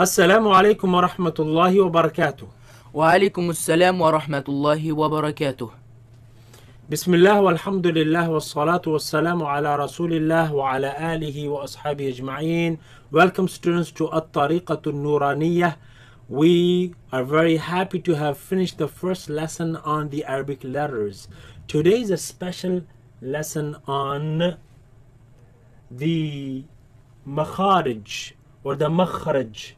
السلام عليكم ورحمة الله وبركاته. وعليكم السلام ورحمة الله وبركاته. بسم الله والحمد لله والصلاة والسلام على رسول الله وعلى آله وأصحابه أجمعين. Welcome students to الطريقة النورانية. We are very happy to have finished the first lesson on the Arabic letters. Today is a special lesson on the makharij or the makharaj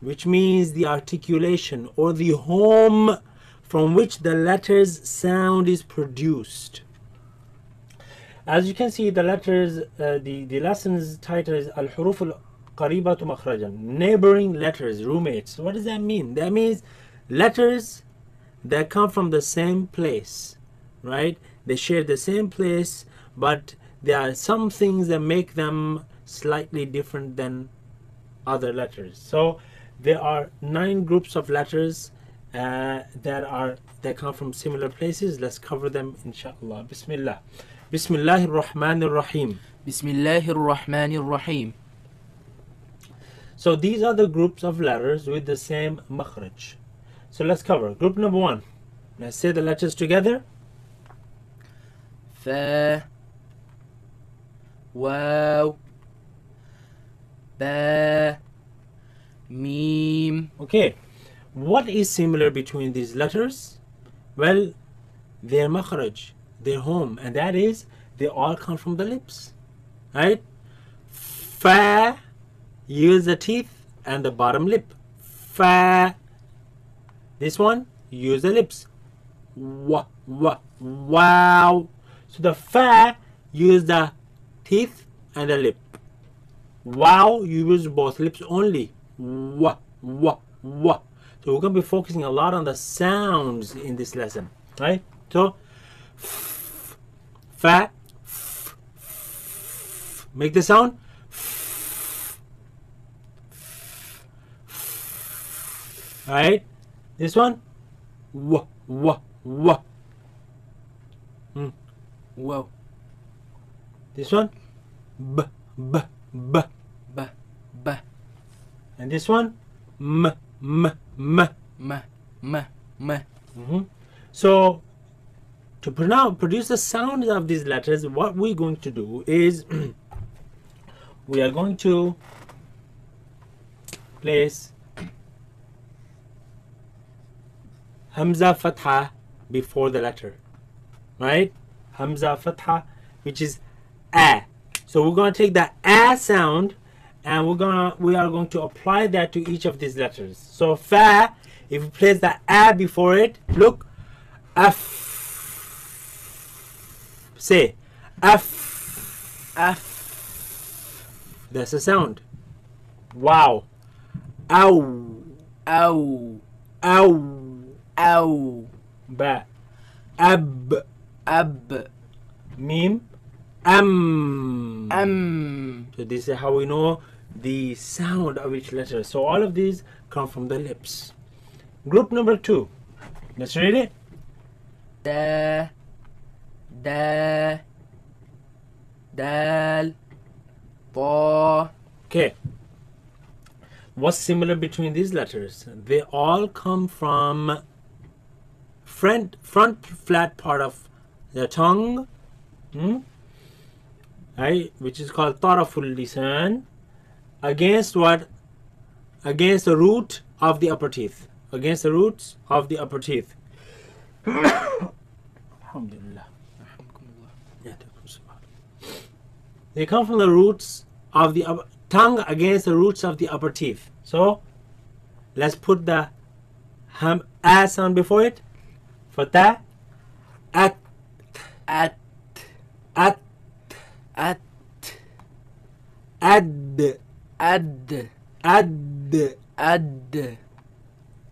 which means the articulation or the home from which the letters sound is produced. As you can see the letters uh, the the lesson's title is al-huruf al-qaribatu makhrajan neighboring letters roommates. What does that mean? That means letters that come from the same place right? They share the same place but there are some things that make them slightly different than other letters. So there are nine groups of letters uh, that are that come from similar places. Let's cover them inshallah. Bismillah. Bismillah ar-rahman ar-rahim bismillah ar-rahman ar-rahim so these are the groups of letters with the same makhraj. So let's cover. Group number one. Let's say the letters together. Fa wow ba Meme. Okay. What is similar between these letters? Well, their makhraj, their home, and that is they all come from the lips. Right? Fa use the teeth and the bottom lip. Fa this one use the lips. Wa wa wow. So the fa use the teeth and the lip. Wow, you use both lips only wa, wa, wa. So we're going to be focusing a lot on the sounds in this lesson, right? So, f, fa, f, f, make the sound. Right? This one, wa, wa, wa. Mm. Whoa. This one, b, b, b. And this one, m, m, m, m, m, m. Mm -hmm. So to pronounce, produce the sound of these letters, what we're going to do is we are going to place Hamza Fatha before the letter, right? Hamza Fatha, which is A. So we're going to take the A sound and we're gonna we are going to apply that to each of these letters. So fa if we place the a before it look f say f f that's a sound. Wow. Ow ow ow ow ba. Ab ab. Meme. Am. Am. So this is how we know the sound of each letter. So all of these come from the lips. Group number two. Let's read it. Da, da, dal, ba. Okay. What's similar between these letters? They all come from front front flat part of the tongue, hmm? right? Which is called taraful lisan against what? Against the root of the upper teeth. Against the roots of the upper teeth. They come from the roots of the upper, tongue against the roots of the upper teeth. So let's put the ham a sound before it. For that at at at at ad أد ad أد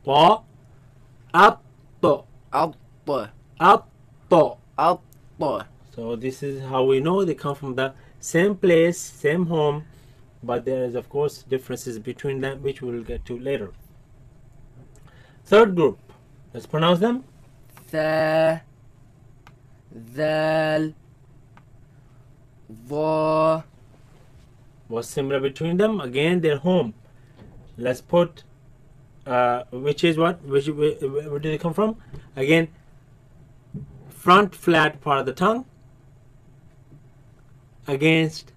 ta at أط at أط So this is how we know they come from the same place, same home, but there is of course differences between them which we will get to later. Third group. Let's pronounce them. ثا ذال ظا What's similar between them? Again, their home. let's put uh, which is what which where, where did it come from again front flat part of the tongue against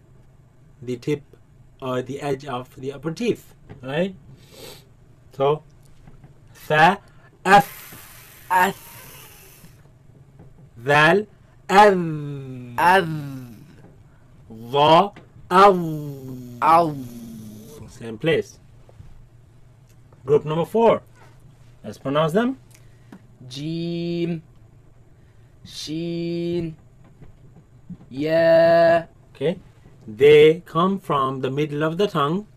the tip or the edge of the upper teeth right so th f أث ذال أذ أذ ظا Ow. Ow. Same place. Group number four. Let's pronounce them. Jim. Sheen. Yeah. Okay. They come from the middle of the tongue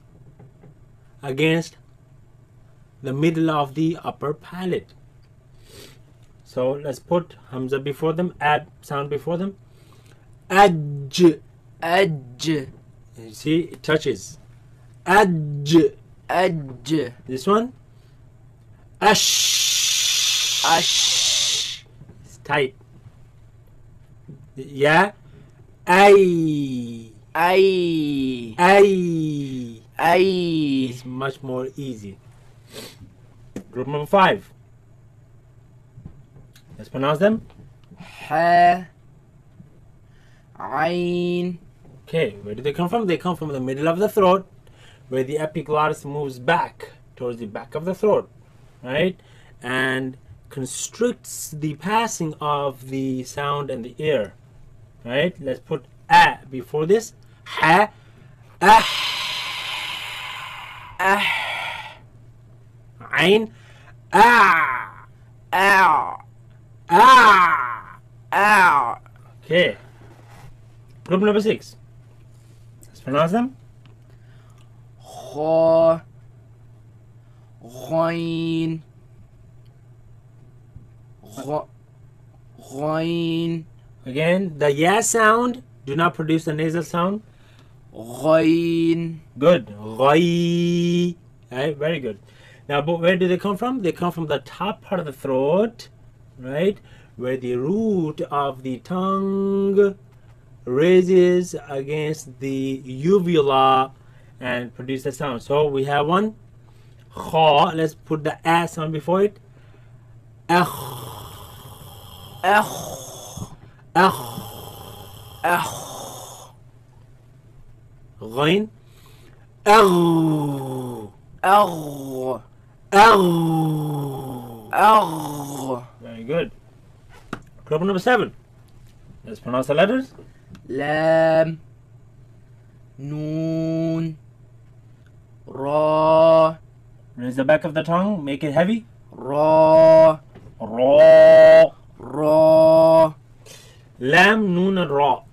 against the middle of the upper palate. So let's put Hamza before them, add sound before them. Adj. Adj. You see, it touches. Edge. Edge. This one? Ash. Ash. It's tight. Yeah? Ay. Ay. Ay. Ay. It's much more easy. Group number five. Let's pronounce them. Ha. Ain. Okay, where do they come from? They come from the middle of the throat, where the epiglottis moves back towards the back of the throat, right? And constricts the passing of the sound and the air, right? Let's put a before this. Ha, ah, ah, ein, ah, ow, ah, ow. Okay. Group number six. Pronounce them? Roin. Roin. Again, the yeah sound. Do not produce the nasal sound. Roin. Good. Roi. Right, very good. Now, but where do they come from? They come from the top part of the throat, right? Where the root of the tongue raises against the uvula and produce a sound. So we have one kha. Let's put the a sound before it. Akh. Akh. Akh. Akh. Ghain. Agh. Agh. Agh. Agh. Very good. Club number seven. Let's pronounce the letters. لام نون را Raise the back of the tongue, make it heavy. را Ra. را Lam, noon, and ra.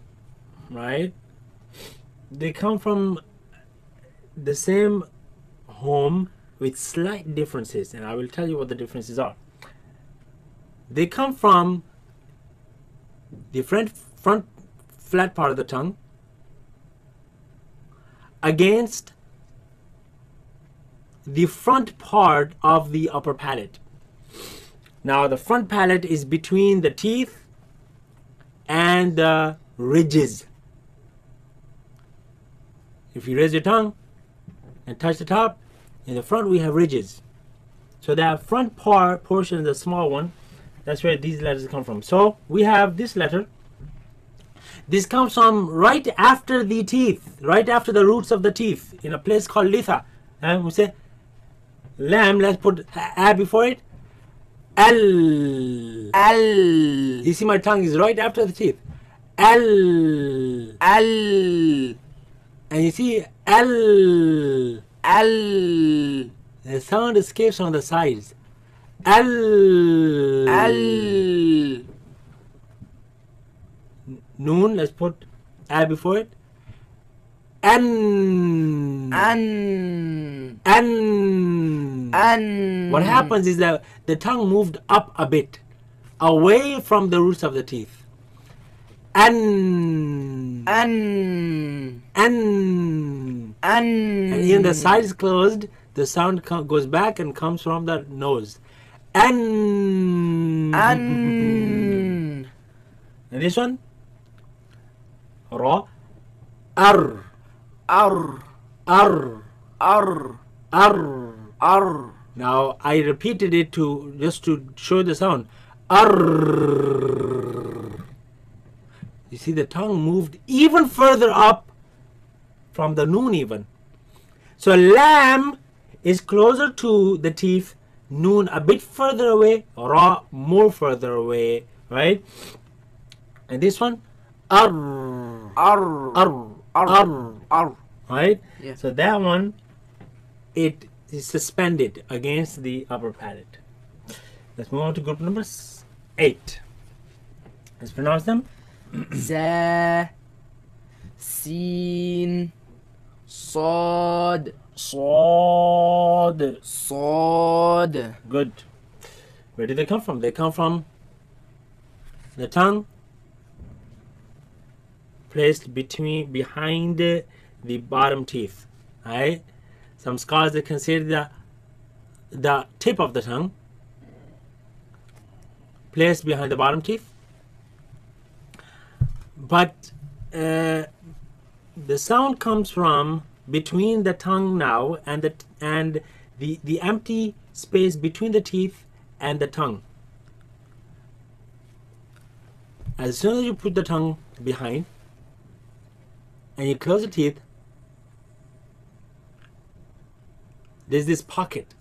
Right? They come from the same home with slight differences, and I will tell you what the differences are. They come from the front, front flat part of the tongue against the front part of the upper palate. Now, the front palate is between the teeth and the ridges. If you raise your tongue and touch the top, in the front we have ridges. So that front part portion, is the small one, that's where these letters come from. So we have this letter. This comes from right after the teeth, right after the roots of the teeth, in a place called litha. And we say lamb, let's put a before it. L Al. You see, my tongue is right after the teeth. Al. Al. And you see, Al. Al. The sound escapes on the sides. Al. Al noon, let's put a before it. An. An. An. An. What happens is that the tongue moved up a bit, away from the roots of the teeth. An. An. An. An. And even the sides closed, the sound goes back and comes from the nose. An. An. And this one? ra ar ar ar ar ar ar. Now i repeated it to just to show the sound. Ar. You see the tongue moved even further up from the noon even. So lamb is closer to the teeth noon a bit further away ra more further away right? And this one ar. Arr. Arr. Arr. Arr. Right? Yeah. So that one, it is suspended against the upper palate. Let's move on to group number eight. Let's pronounce them. Z, Sin, Sod, Sod, Sod. Good. Where do they come from? They come from the tongue placed between behind the, bottom teeth. Right? Some scholars consider the the tip of the tongue placed behind the bottom teeth. But uh, the sound comes from between the tongue now and the and the the empty space between the teeth and the tongue. As soon as you put the tongue behind and you close the teeth, there's this pocket,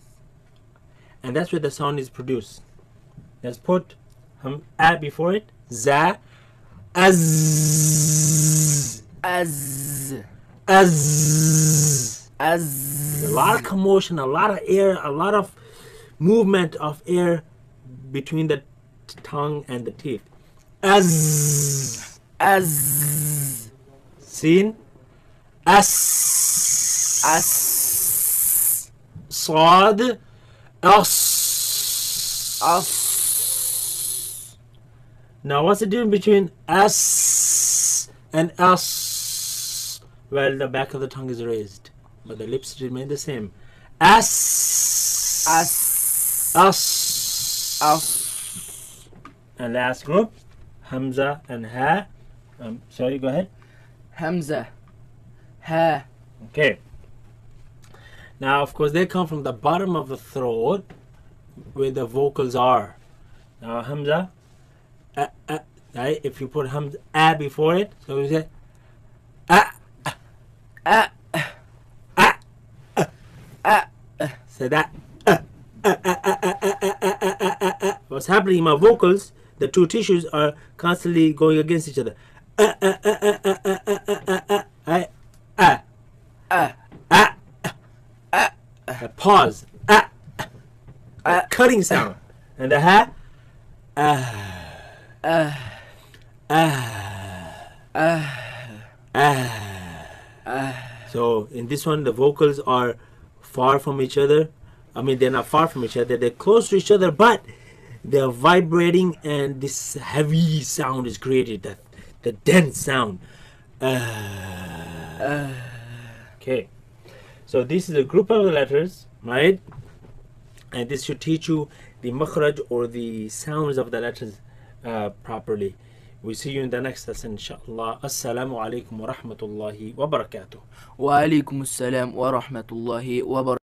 and that's where the sound is produced. Let's put hum a before it. Za, az, az, az. az, a lot of commotion, a lot of air, a lot of movement of air between the tongue and the teeth. As az, seen, as as, صاد as. as, Now, what's the difference between as and as? Well, the back of the tongue is raised, but the lips remain the same. As as, as as, And last group, Hamza and Ha. Um, sorry, go ahead. Hamza. Ha. Okay. Now, of course, they come from the bottom of the throat where the vocals are. Now, Hamza, uh, uh, right? If you put Hamza uh, before it, so you say So that. What's happening in my vocals? The two tissues are constantly going against each other a pause. Ah, ah, cutting sound. And the ha. Ah. Ah. Ah. Ah. Ah. Ah. So in this one, the vocals are far from each other. I mean, they're not far from each other. They're close to each other, but they're vibrating, and this heavy sound is created. That the dense sound. Uh. Uh. Okay, so this is a group of letters, right? And this should teach you the makhraj or the sounds of the letters uh, properly. We see you in the next lesson, inshallah. Assalamu alaikum wa rahmatullahi wa barakatuh. Wa alaikum assalam wa rahmatullahi wa barakatuh.